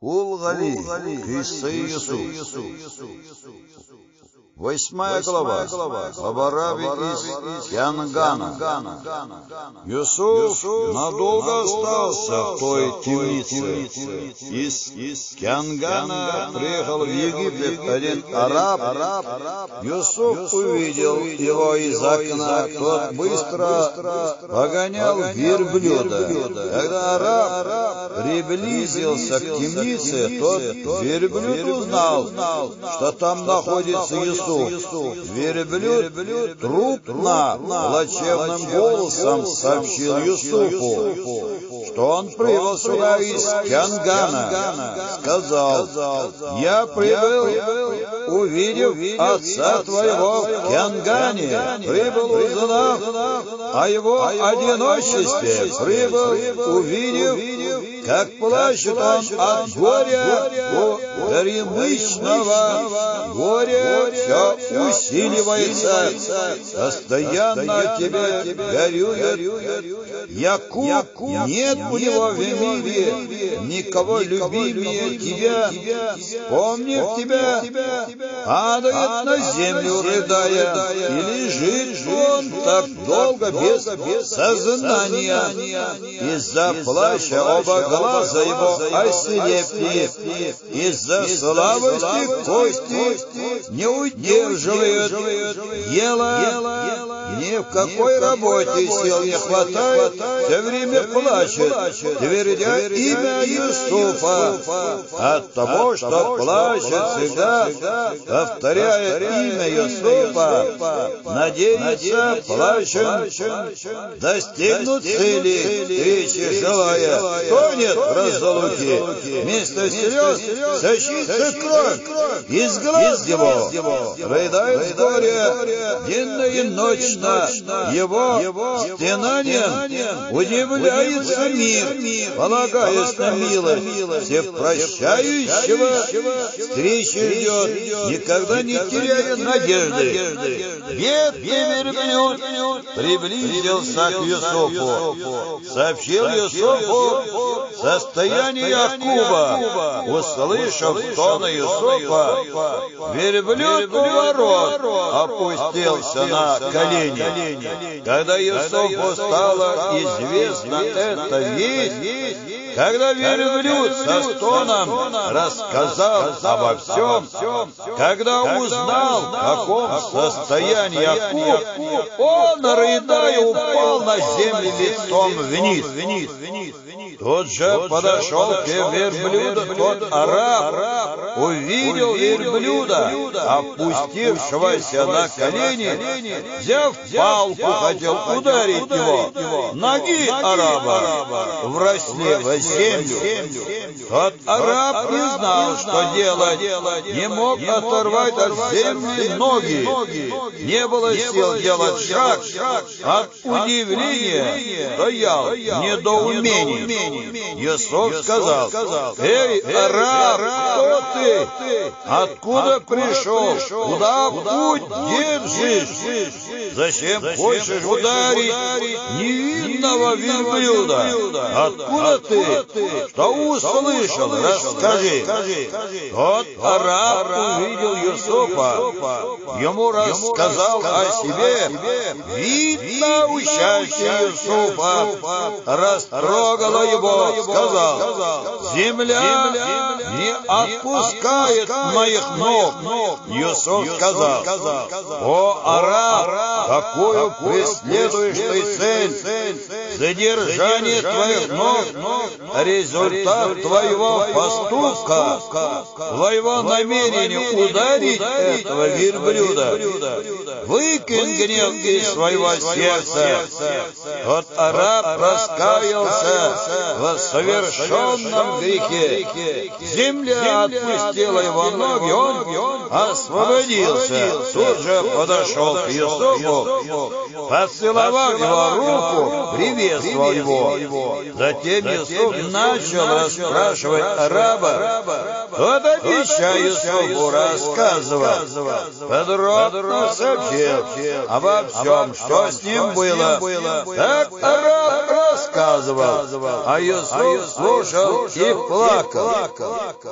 Кул Гали, Кисса Иисус. Восьмая глава. Лабараби из Янгана. Юсуф надолго остался в той темнице. Из Кянгана приехал в Египет один араб. Юсуф увидел его из окна. Тот быстро погонял верблюда. Когда араб приблизился к темнице, тот верблюд узнал, что там находится Юсуф. Верблюд трупно, плачевным голосом сообщил Юсуфу, что он прибыл сюда из Кянгана. Сказал, я прибыл, увидев отца твоего в Кянгане, прибыл узнав о его одиночестве, прибыл, увидев, как плачет он от горя у горемычного горя все усиливается, постоянно тебе горюет. Якуб, нет у него в мире никого любимее тебя, вспомнив тебя, падает на землю, рыдая, и лежит он так долго без сознания. Из-за плача оба глаза его ослепли, из-за слабости кости не удерживают, ела, ни в какой работе сил не хватает, все время плачет, твердя имя Юсуфа. От того, что плачет всегда, повторяя имя Юсуфа, надеется, плачем, достигнут цели, встречи желая, тонет в разлуке, вместо слез сочится кровь. из глаз его, рыдает с горя, денно и ночно, его стенанием удивляется мир, полагаясь на милость всепрощающего, встречи ждет, никогда не теряя надежды. Ветхий верблюд приблизился к Юсуфу, сообщил Юсуфу состояние Якуба, услышав тона Юсуфа, верблюд ворот опустился на колени. Когда Юсуфу стало известно это весть, когда верблюд со стоном рассказал обо всем, когда узнал, в каком состоянии Якуб, он, рыдая, упал на землю лицом вниз. Тот же подошел к верблюду тот араб, увидел верблюда, опустившегося на колени, взяв палку, хотел ударить его. Ноги араба вросли в землю. Тот араб не знал, что делать, не мог оторвать от земли ноги. Не было сил делать шаг, от удивления стоял недоумение. Иисус сказал, «Эй, араб, кто ты? Откуда пришел? Куда путь держишь? Зачем хочешь ударить невинного верблюда? Откуда ты? Что услышал? Расскажи. Тот араб увидел Юсуфа, ему рассказал о себе. Видно, участие Юсуфа растрогало его, сказал, «Земля не отпускает моих ног». Юсуф сказал, «О, араб, какую преследуешь ты цель? Задержание твоих ног — результат твоего поступка, твоего намерения ударить этого верблюда. Выкинь гнев своего сердца. Тот араб раскаялся в совершенном грехе. Земля отпустила его ноги, он освободился. Тут же подошел к Юсуфу, поцеловав его руку, приветствовал его. Затем Юсуф начал расспрашивать араба, тот, отвечая Юсуфу, рассказывал, подробно сообщил обо всем, что с ним было. Так араб рассказывал а Юсуф слушал и плакал.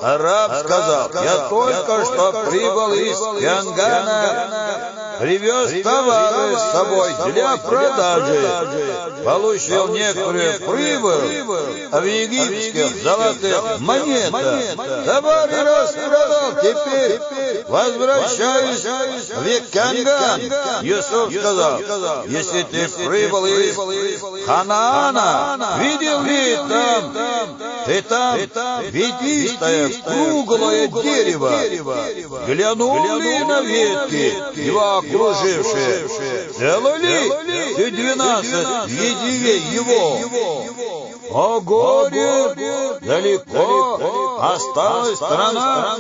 Араб сказал, я только что прибыл из Янгана, привез товары с собой для продажи, получил некоторую прибыль в египетских золотых монетах, товары распродал, теперь возвращаюсь в Яканган. Юсуф сказал, если ты прибыл из Ханаана, видел ли там, ты там ветвистое круглое дерево, глянул ли на ветки. Его окружившие, целы ли ты двенадцать. Ветвей его? О горе! Далеко осталась страна.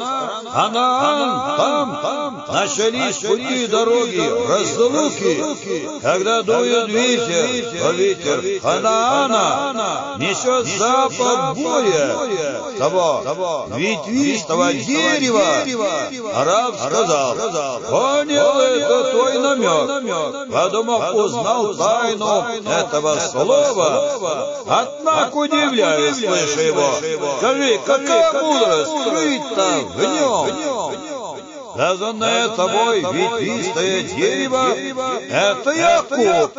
Ханаан, там, там начались пути дороги, разлуки. Когда дует ветер, ветер Ханаана несет запах горя того ветвистого дерева. Араб сказал, понял это твой намек. Подумав, узнал тайну этого слова. Однако удивляюсь, слыша его. Скажи, какая мудрость скрыта в нем? Сказанное тобой ветвистое дерево — это Яков.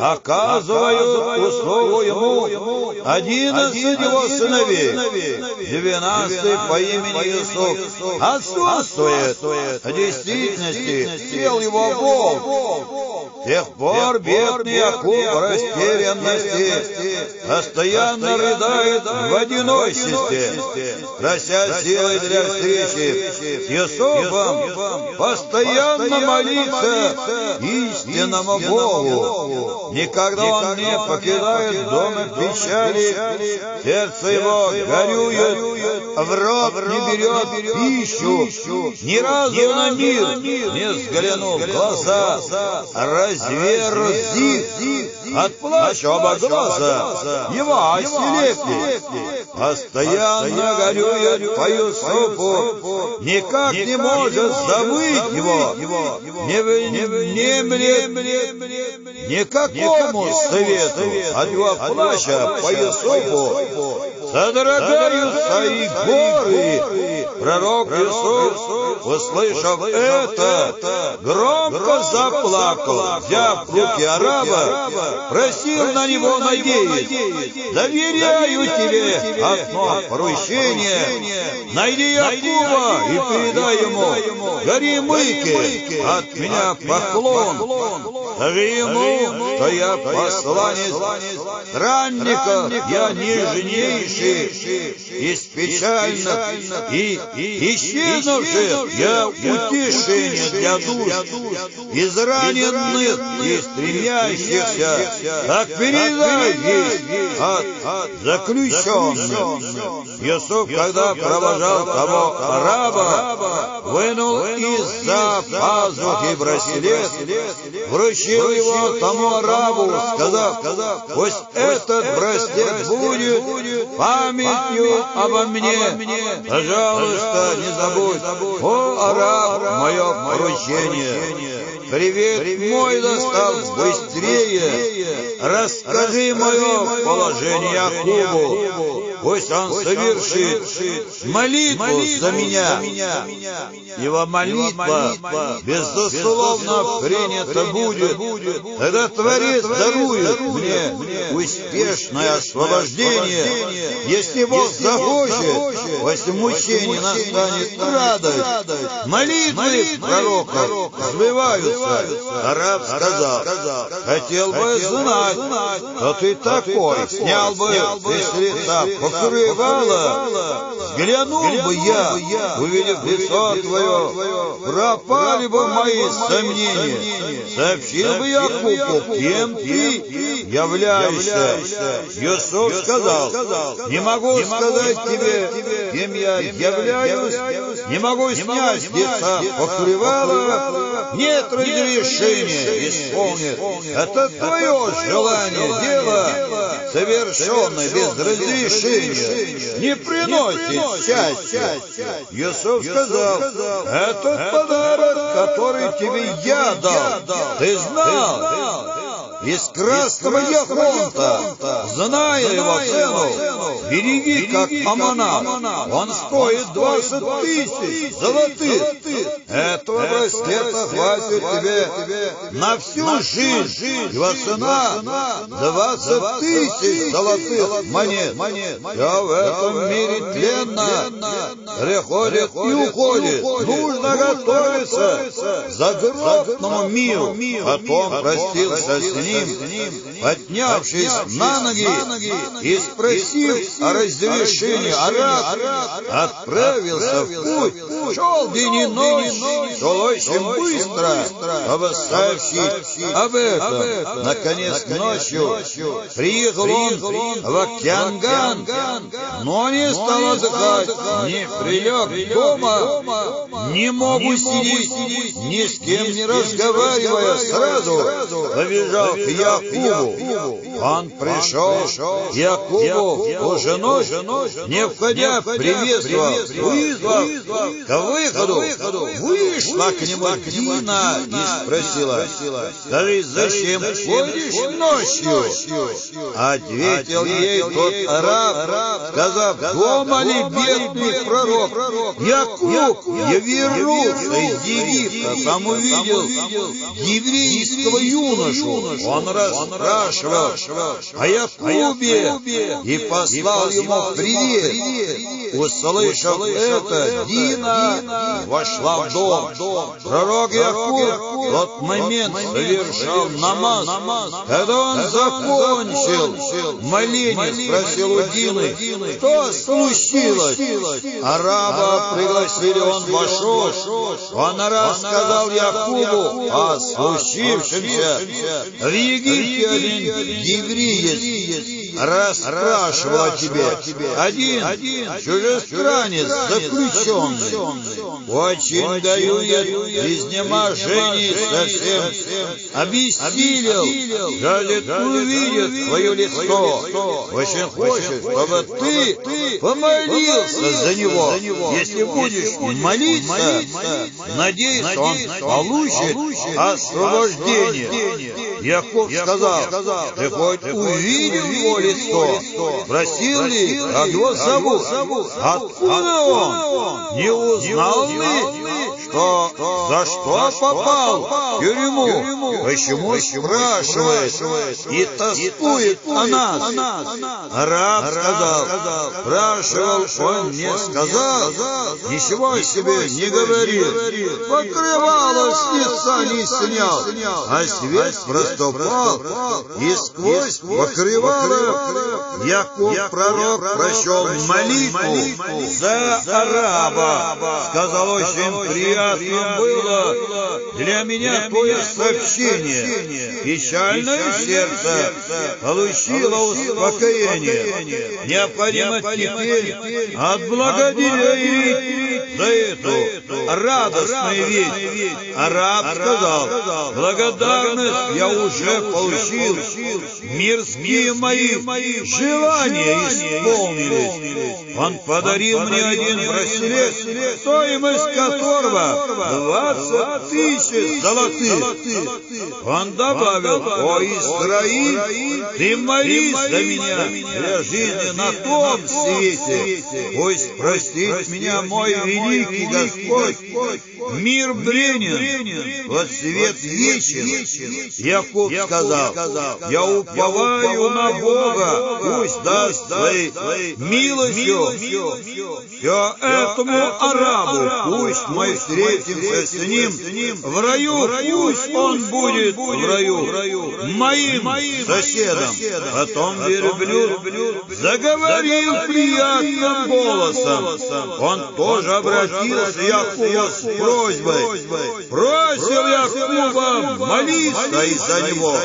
Оказываю услугу ему. одиннадцать его сыновей. Двенадцатый по имени Иисус. Отсутствует. В действительности. Сел его волк. Тех пор бедный в растерянности. постоянно рыдает в одиночестве, прося силы для встречи. с Иосифом постоянно молиться. истинному Богу. Никогда он не покидает дома печали, сердце его горюет, в рот не берет пищу, ни разу на мир не взглянул в глаза, разверзив от плача оба глаза, его ослепли, постоянно горюет по Юсупу, никак не может забыть его, не внемлет никакому совету. от его плача по Юсупу, содрогаются и горы. Пророк Иисус, услышав это, громко заплакал, взяв руки араба, просил на него надеясь. Доверяю тебе. одно поручение. Найди Якова и передай ему. горемыки от меня поклон. Скажи ему, что я посланец странника, я нежнейший. Из печальных и исчезнувших, я утешение для душ, израненных и стремящихся, как передай весть от заключенных. Иисус, когда провожал того раба, вынул из-за пазухи браслет, вручил его тому арабу, сказав, пусть этот браслет будет памятью обо мне. Пожалуйста, не забудь, о араб, мое поручение. Привет мой достал быстрее. Расскажи мое положение Якубу. Пусть он совершит молитву за меня. Его молитва, безусловно, принята будет. Тогда Творец дарует мне успешное освобождение. Если Бог захочет, после мучений настанет радость. Молитвы пророка сбываются. Араб сказал, хотел бы знать, кто ты такой. Снял бы с лица покрывало, взглянул бы я, увидев лицо твое, пропали бы мои сомнения. Сообщил бы я Купу, кем ты являешься. Юсуф сказал, не могу сказать тебе, кем я являюсь, не могу снять с лица нет разрешения исполнить. Это твое желание, дело, совершенное без разрешения, не приносит счастья. Юсуф сказал, этот подарок, который тебе я дал, ты знал, из красного яхонта, зная его цену, береги как аманат. Он стоит двадцать тысяч золотых. Этого браслета хватит тебе на всю жизнь. Его цена двадцать тысяч золотых монет. Все в этом мире тленно приходит и уходит. Нужно готовиться за гробному миру. Потом простился с ним, поднявшись на ноги и спросив о разрешении араб, отправился в путь. Шел день и ночь, шел очень быстро, обоссавший об этом. Наконец, ночью приехал он в Акянган, но не стал отдыхать, не прилег дома, не могу сидеть, ни с кем не разговаривая, сразу побежал к Якубу. Он пришел к Якубу уже ночь, не входя, приветствовал, вызвал к выходу, вышла к нему Дина и спросила, скажи, зачем ходишь ночью? Ответил ей тот араб, сказав, дома ли бедный пророк? Якуб, я вернулся из Египта, там увидел еврейского юношу. Он расспрашивал о Якубе и послал ему привет. Услышав это, Дина вошла в дом. Пророк Якуб в тот момент совершал намаз. Когда он закончил моление, спросил у Дины, что случилось? Араба пригласили, он вошел. Он рассказал Якубу о случившемся. В Египте один евреец расспрашивал о тебе. Один чужестранец заключенный. Очень даю я изнеможение совсем обессилел. Жаждет увидеть твое лицо. Очень хочет, чтобы ты помолился за него. Если будешь молиться, надеюсь, он получит освобождение. Яков сказал, ты хоть увидел его лицо, просил ли, как его зовут, откуда он, не узнал ли, что? За что попал? в тюрьму, почему спрашивает и тоскует о нас. Раб сказал, спрашивал, он не сказал, ничего о себе не говорил, покрывало с лица не снял, а свет проступал, и сквозь покрывало Яков пророк прочел молитву за араба, сказал очень приятно было для меня твое сообщение. Печальное сердце получило успокоение. Необходимо теперь отблагодарить за эту радостную вещь. Араб сказал, благодарность я уже получил. Мирские мои желания исполнились. Он подарил мне один браслет, стоимость которого двадцать тысяч золотых. Он добавил, о Израиль, ты молись за меня для жизни на том свете. Пусть простит меня мой великий Господь. Мир бренен, вот свет вечен. Яков сказал, я уповаю на Бога, пусть даст своей милостью все этому арабу, пусть мы встретимся с ним в раю, пусть он будет в раю моим соседом. Потом верблюд заговорил приятным голосом. Он тоже обратился Якова с просьбой. Просил Якова молиться из-за него,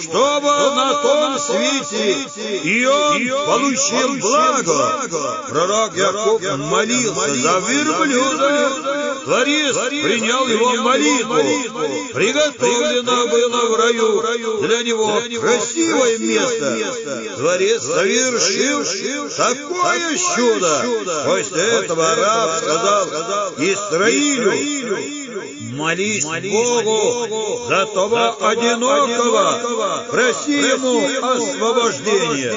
чтобы на том свете и он получил благо. Пророк Яков молился за верблюда. Творец принял его молитву. Приготовлено было в раю для него красивое место. Творец совершил такое чудо. После этого раб сказал Исраилю, молись Богу за того одинокого, проси Ему освобождения,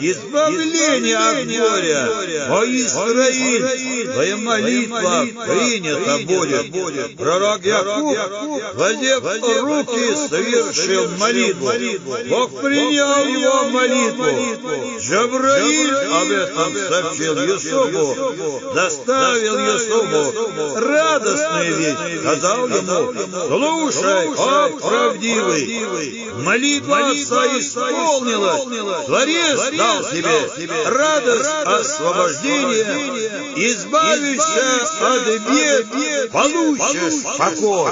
избавления от горя, о Израиль, твоя молитва принята будет. Пророк Якуб, воздев руки, совершил молитву. Бог принял его молитву. Жабраиль об этом сообщил Юсуфу, доставил Юсуфу радостную весть, сказал ему, слушай, о правдивый, молитва отца исполнилась, Творец дал тебе радость освобождения, избавишься от бед, получишь покой.